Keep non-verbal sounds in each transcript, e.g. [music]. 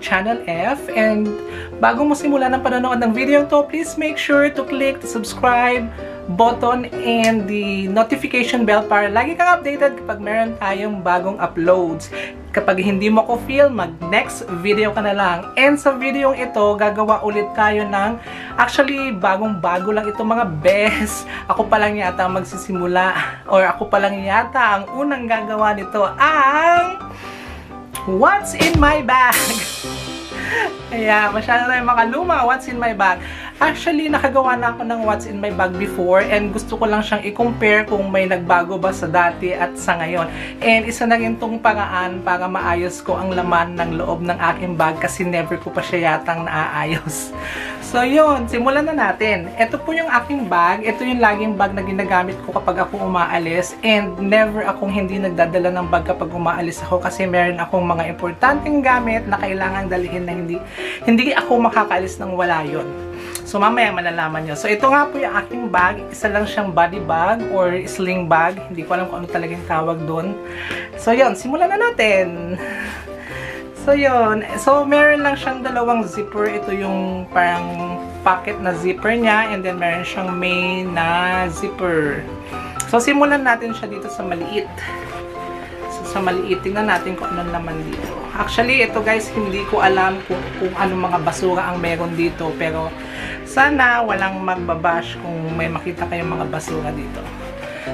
Channel F. And bago mo simula ng panonood ng video to, please make sure to click the subscribe button and the notification bell para lagi kang updated kapag meron tayong bagong uploads. Kapag hindi mo ko feel, mag-next video ka na lang. And sa video ito, gagawa ulit tayo ng, actually, bagong-bago lang ito mga best. [laughs] Ako pa lang yata magsisimula, or ako pa lang yata ang unang gagawa nito, ang What's in my bag? Kaya, masyado yung makaluma. What's in my bag? Actually, nakagawa na ako ng what's in my bag before and gusto ko lang siyang i-compare kung may nagbago ba sa dati at sa ngayon. And isa na rin tong paraan para maayos ko ang laman ng loob ng aking bag kasi never ko pa siya yatang naaayos. [laughs] So yun, simulan na natin. Ito po yung aking bag. Ito yung laging bag na ginagamit ko kapag ako umaalis and never akong hindi nagdadala ng bag kapag umaalis ako kasi meron akong mga importanteng gamit na kailangan dalhin na hindi hindi ako makakaalis nang wala yon. So, mamaya malalaman nyo. So, ito nga po yung aking bag. Isa lang siyang body bag or sling bag. Hindi ko alam kung ano talagang tawag doon. So, yun. Simulan na natin. [laughs] So, yun. So, meron lang siyang dalawang zipper. Ito yung parang pocket na zipper niya. And then, meron siyang main na zipper. So, simulan natin siya dito sa maliit. So, sa maliit, tingnan natin kung anong laman dito. Actually, ito guys, hindi ko alam kung, kung anong mga basura ang meron dito. Pero, sana walang magbabash kung may makita kayong mga basura dito.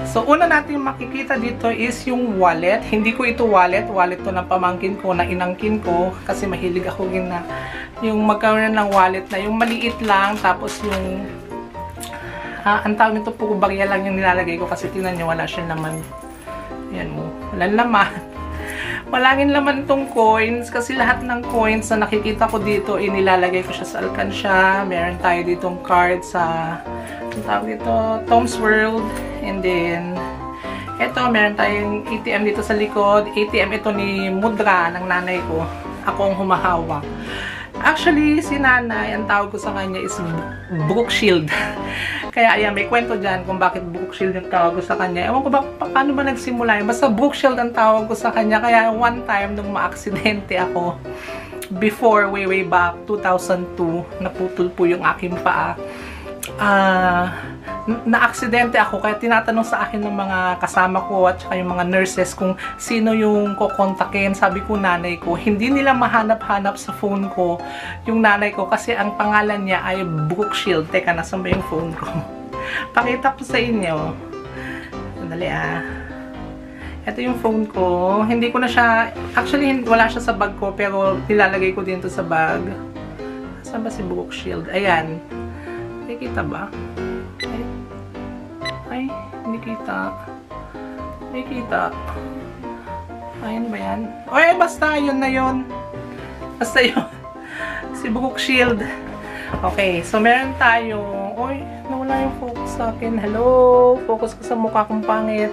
So, una natin makikita dito is yung wallet. Hindi ko ito wallet. Wallet to ng pamangkin ko, na inangkin ko. Kasi mahilig ako rin na yung magkaroon ng wallet na yung maliit lang. Tapos yung, ah, ang tawag nito po, barya lang yung nilalagay ko. Kasi tinan nyo, wala siya naman. Yan. Walang laman. [laughs] Walang laman tong coins kasi lahat ng coins na nakikita ko dito inilalagay ko siya sa alkansya. Meron tayo ditong card sa ang tawag dito, Tom's World. And then ito, meron tayong ATM dito sa likod. ATM ito ni Mudra ng nanay ko. Ako ang humahawak. Actually, si nanay, ang tawag ko sa kanya is Brook Shield. [laughs] Kaya ayan, may kwento dyan kung bakit Brook Shield yung tawag ko sa kanya. Ewan ko ba, pa paano ba nagsimula yun? Basta Brook Shield ang tawag ko sa kanya. Kaya one time, nung maaksidente ako, before, way way back, 2002, naputol po yung aking paa. Ah... Uh, na-aksidente ako kaya tinatanong sa akin ng mga kasama ko at saka yung mga nurses kung sino yung kukontakin. Sabi ko nanay ko, hindi nila mahanap-hanap sa phone ko yung nanay ko kasi ang pangalan niya ay Brooke Shield. Teka, nasan ba yung phone ko? [laughs] Pakita ko sa inyo. Sandali ah. Ito yung phone ko. Hindi ko na siya, actually wala siya sa bag ko pero nilalagay ko dito sa bag. Saan ba si Brooke Shield? Ayan. Nakikita ba? Ay, ay, hindi kita. Hindi kita. Ayun ba yan? O eh, basta, yun na yun. Basta yun. [laughs] si Brook Shield. Okay, so meron tayo. Oy, nawala yung focus sa akin. Hello? Focus ko sa mukha kong pangit.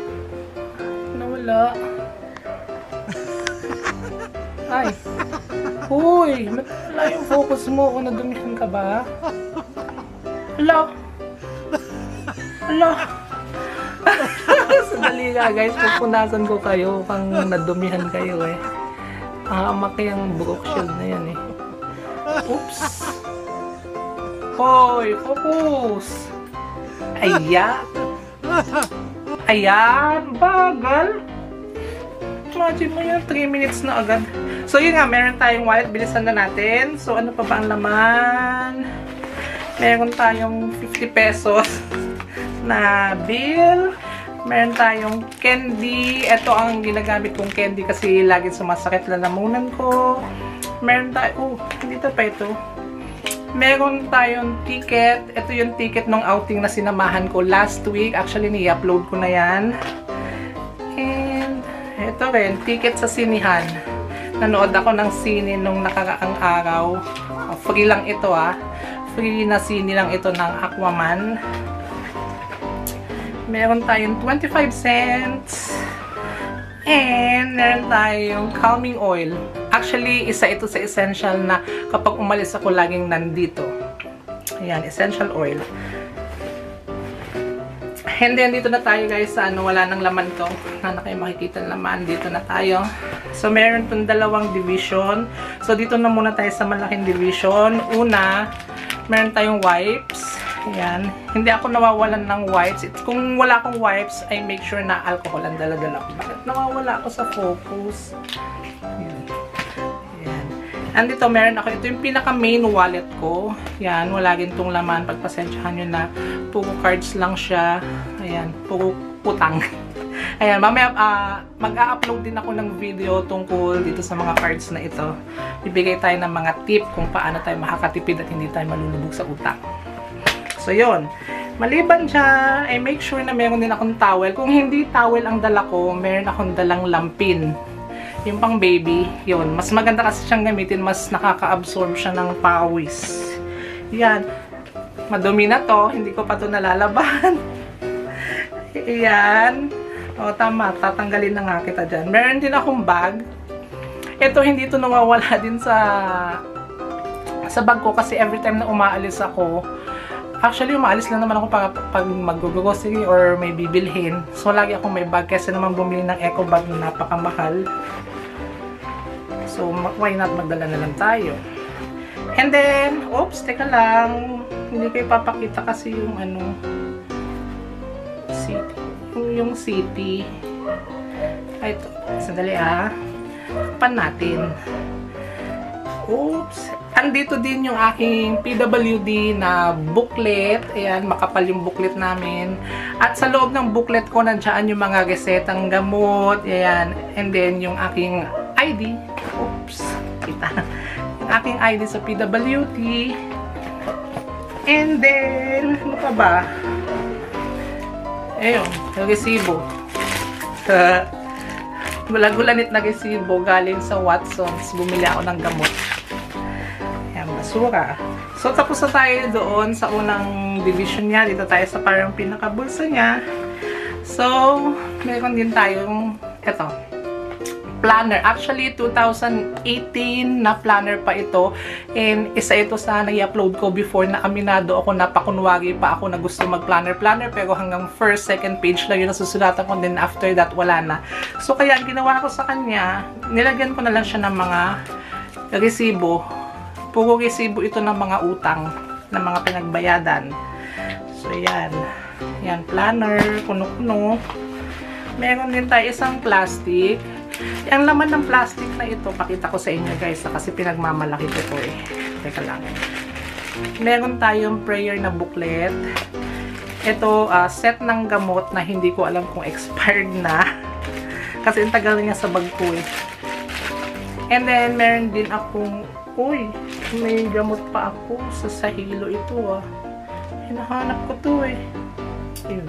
Nawala. [laughs] Ay. Uy, wala yung focus mo. O, nadumihan ka ba? Hello? Hello? [laughs] Sandali nga guys, pupunasan ko kayo pang nadumihan kayo eh. Hamak yung broke shield na yan eh. Oops! Hoy! Focus! Ayan! Ayan! Bagal! Imagine mo yun, 3 minutes na agad. So yun nga, meron tayong wallet. Bilisan na natin. So ano pa ba ang laman? Meron tayong 50 pesos na bill. Meron tayong candy. Ito ang ginagamit kong candy kasi lagi sumasakit lalamunan ko. Meron tayo, oh, dito pa ito. Meron tayong ticket. Ito yung ticket ng outing na sinamahan ko last week. Actually, ni-upload ko na yan. And, ito rin, ticket sa sinihan. Nanood ako ng sine nung nakaraang araw. Free lang ito ah. Free na sine lang ito ng Aquaman meron tayong 25 cents. And meron tayong calming oil. Actually, isa ito sa essential na kapag umalis ako laging nandito. Ayan, essential oil. And then, dito na tayo guys sa ano, wala nang laman to. Na kayo makikita ng. Dito na tayo. So, meron pong dalawang division. So, dito na muna tayo sa malaking division. Una, meron tayong wipes. Ayan. Hindi ako nawawalan ng wipes. It, kung wala akong wipes, I make sure na alcohol ang dala-dala ko. Bakit nawawala ako sa focus? Ayan. Ayan. Andito, meron ako. Ito yung pinaka-main wallet ko. Yan. Wala gintong laman. Pagpasensyahan nyo na puro cards lang siya. Ayan. Puro putang. [laughs] Ayan, mamaya uh, mag-a-upload din ako ng video tungkol dito sa mga cards na ito. Bibigay tayo ng mga tip kung paano tayo makakatipid at hindi tayo malulubog sa utang. So, yon Maliban siya, I make sure na meron din akong towel. Kung hindi towel ang dala ko, meron akong dalang lampin. Yung pang baby, yon Mas maganda kasi siyang gamitin, mas nakaka-absorb siya ng pawis. Yan. Madumi na to, hindi ko pa to nalalaban. [laughs] Yan. O, tama. Tatanggalin na nga kita dyan. Meron din akong bag. Ito, hindi to nawawala [laughs] din sa sa bag ko kasi every time na umaalis ako, Actually, umaalis lang naman ako pag, pag mag-grocery or may bibilhin. So, lagi akong may bag kasi naman bumili ng eco bag na napakamahal. So, why not magdala na lang tayo? And then, oops, teka lang. Hindi ko ipapakita kasi yung ano, city. Yung, city. Ay, ito. Sandali ah. Pan natin. Oops andito din yung aking PWD na booklet. Ayan, makapal yung booklet namin. At sa loob ng booklet ko, nandiyan yung mga resetang gamot. Ayan, and then yung aking ID. Oops, kita. Yung aking ID sa PWD. And then, ano pa ba? Ayun, yung resibo. [laughs] Gula-gulanit na resibo galing sa Watsons. Bumili ako ng gamot basura. So, tapos na tayo doon sa unang division niya. Dito tayo sa parang pinakabulsa niya. So, meron din tayong, ito, planner. Actually, 2018 na planner pa ito. And isa ito sa nai-upload ko before na aminado ako, napakunwagi pa ako na gusto mag-planner-planner. Pero hanggang first, second page lang yun nasusulatan ko. Then after that, wala na. So, kaya ginawa ko sa kanya, nilagyan ko na lang siya ng mga resibo Puro resibo ito ng mga utang, ng mga pinagbayadan. So, yan. Yan, planner, kuno-kuno. Meron din tayo isang plastic. Ang laman ng plastic na ito, pakita ko sa inyo guys, kasi pinagmamalaki ko ito eh. Teka lang. Meron tayong prayer na booklet. Ito, uh, set ng gamot na hindi ko alam kung [laughs] expired na. kasi ang tagal niya sa bag ko eh. And then, meron din akong Uy, may gamot pa ako sa sahilo ito ah. Hinahanap ko to eh. Yun.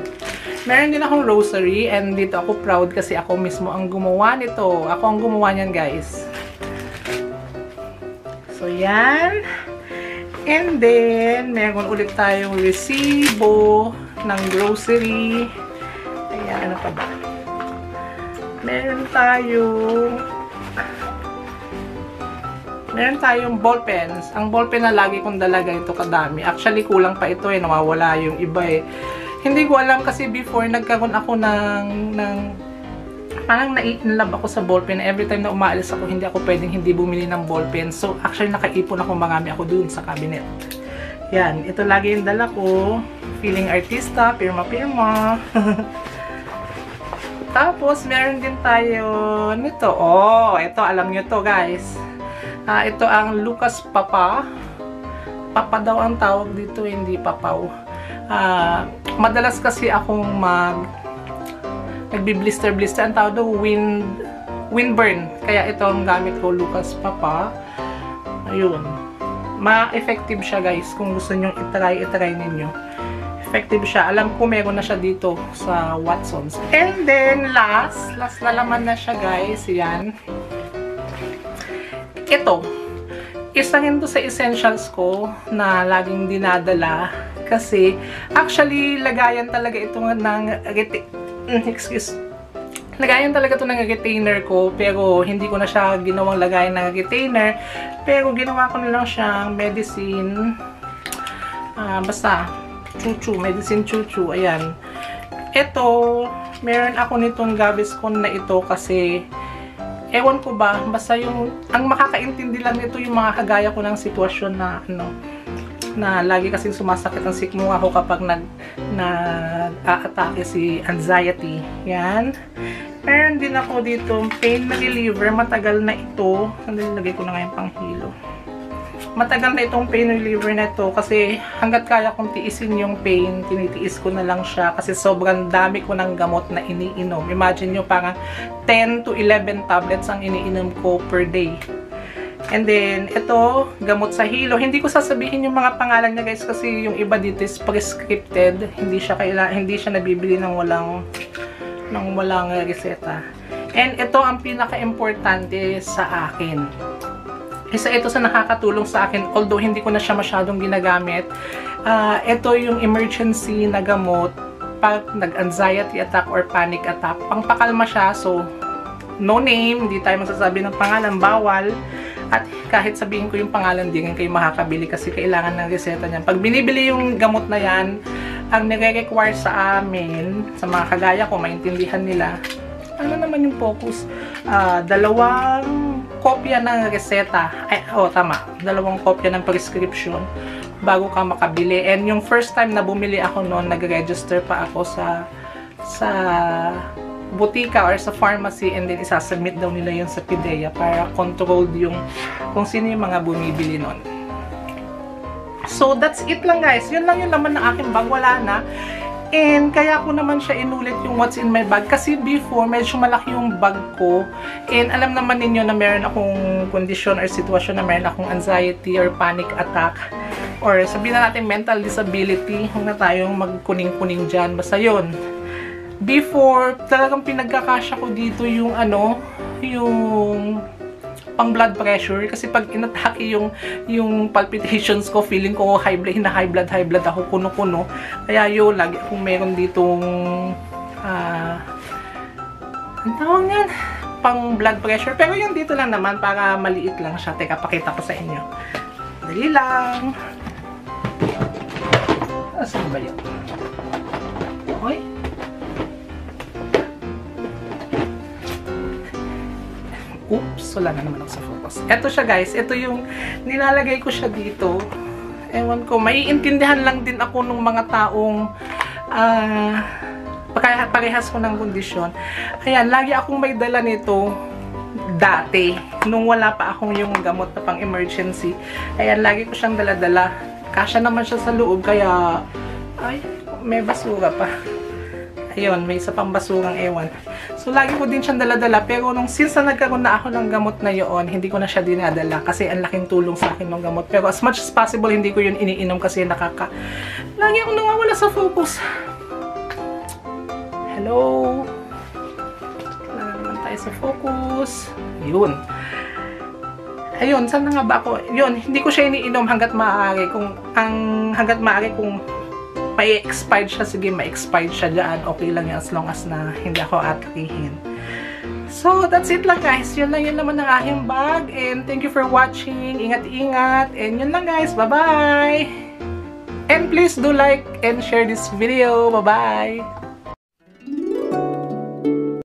Meron din akong rosary and dito ako proud kasi ako mismo ang gumawa nito. Ako ang gumawa niyan guys. So yan. And then, meron ulit tayong resibo ng grocery. Ayan, ano pa ba? Meron tayong Meron tayong ball pens. Ang ball pen na lagi kong dalaga ito kadami. Actually, kulang pa ito eh. Nawawala yung iba eh. Hindi ko alam kasi before nagkaroon ako ng, ng parang na-inlove ako sa ballpen. Every time na umaalis ako, hindi ako pwedeng hindi bumili ng ballpen. So, actually, nakaipon ako marami ako dun sa cabinet. Yan. Ito lagi yung dala ko. Feeling artista, pirma-pirma. [laughs] Tapos, meron din tayo nito. Oh, ito, alam nyo to guys. Uh, ito ang Lucas Papa. Papa daw ang tawag dito, hindi papaw. Uh, madalas kasi akong mag nagbi-blister-blister. Ang tawag daw wind, windburn. Kaya ito ang gamit ko, Lucas Papa. Ayun. Ma-effective siya guys kung gusto nyo itry, itry ninyo. Effective siya. Alam ko meron na siya dito sa Watsons. And then last, last na laman na siya guys. Yan. Ito, isa rin to sa essentials ko na laging dinadala kasi actually lagayan talaga ito ng mm, excuse lagayan talaga ito ng retainer ko pero hindi ko na siya ginawang lagayan ng retainer pero ginawa ko na lang siyang medicine uh, basta chuchu, medicine chuchu ayan. Ito, meron ako nitong Gaviscon na ito kasi ewan ko ba, basta yung, ang makakaintindi lang nito yung mga kagaya ko ng sitwasyon na, ano, na lagi kasing sumasakit ang sikmura ko kapag nag, nag-aatake si anxiety. Yan. Meron din ako dito pain reliever. Matagal na ito. Sandali, lagay ko na nga yung panghilo matagal na itong pain reliever na ito kasi hanggat kaya kong tiisin yung pain, tinitiis ko na lang siya kasi sobrang dami ko ng gamot na iniinom. Imagine nyo parang 10 to 11 tablets ang iniinom ko per day. And then, ito, gamot sa hilo. Hindi ko sasabihin yung mga pangalan niya guys kasi yung iba dito is prescripted. Hindi siya kaila, hindi siya nabibili ng walang ng walang reseta. And ito ang pinaka-importante sa akin isa ito sa nakakatulong sa akin, although hindi ko na siya masyadong ginagamit. Uh, ito yung emergency na gamot pag nag-anxiety attack or panic attack. Pangpakalma siya, so no name, hindi tayo magsasabi ng pangalan, bawal. At kahit sabihin ko yung pangalan, di kayo makakabili kasi kailangan ng reseta niyan. Pag binibili yung gamot na yan, ang nire-require sa amin, sa mga kagaya ko, maintindihan nila, ano naman yung focus? Uh, dalawang kopya ng reseta. Ay, oh, tama. Dalawang kopya ng prescription bago ka makabili. And yung first time na bumili ako noon, nag-register pa ako sa sa butika or sa pharmacy and then isasubmit daw nila yun sa PIDEA para controlled yung kung sino yung mga bumibili noon. So, that's it lang guys. Yun lang yung laman ng aking bag. Wala na. And kaya ko naman siya inulit yung what's in my bag. Kasi before, medyo malaki yung bag ko. And alam naman ninyo na meron akong kondisyon or sitwasyon na meron akong anxiety or panic attack. Or sabihin na natin mental disability. Huwag na tayong magkuning-kuning dyan. Basta yun. Before, talagang pinagkakasya ko dito yung ano, yung pang blood pressure kasi pag inatake yung yung palpitations ko feeling ko high blood na high blood high blood ako kuno-kuno. Kaya yun lagi akong meron ditong uh, ang tawag yan pang blood pressure. Pero yung dito lang naman para maliit lang siya. Teka pakita ko sa inyo. Dali lang. Asan ba yun? Okay Oops, wala na naman ako sa focus. Ito siya guys, ito yung nilalagay ko siya dito. Ewan ko, maiintindihan lang din ako ng mga taong uh, parehas ko ng kondisyon. Ayan, lagi akong may dala nito dati, nung wala pa akong yung gamot na pang emergency. Ayan, lagi ko siyang dala-dala. Kasya naman siya sa loob, kaya ay, may basura pa. Ayun, may isa pang basurang ewan. So, lagi ko din siyang dala-dala. Pero nung since na nagkaroon na ako ng gamot na yon hindi ko na siya dinadala kasi ang laking tulong sa akin ng gamot. Pero as much as possible, hindi ko yun iniinom kasi nakaka... Lagi akong nawawala sa focus. Hello? Wala naman tayo sa focus. Yun. Ayun, saan na nga ba ako? Yun, hindi ko siya iniinom hanggat maaari. Kung, ang hanggat maaari kung may expired siya, sige, may expired siya dyan. Okay lang yan as long as na hindi ako atakihin. So, that's it lang guys. Yun lang yun naman ng aking bag. And thank you for watching. Ingat-ingat. And yun lang guys. Bye-bye! And please do like and share this video. Bye-bye!